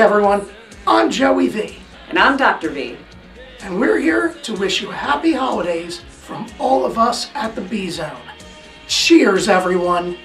everyone, I'm Joey V, And I'm Dr. V. and we're here to wish you happy holidays from all of us at the B Zone. Cheers, everyone.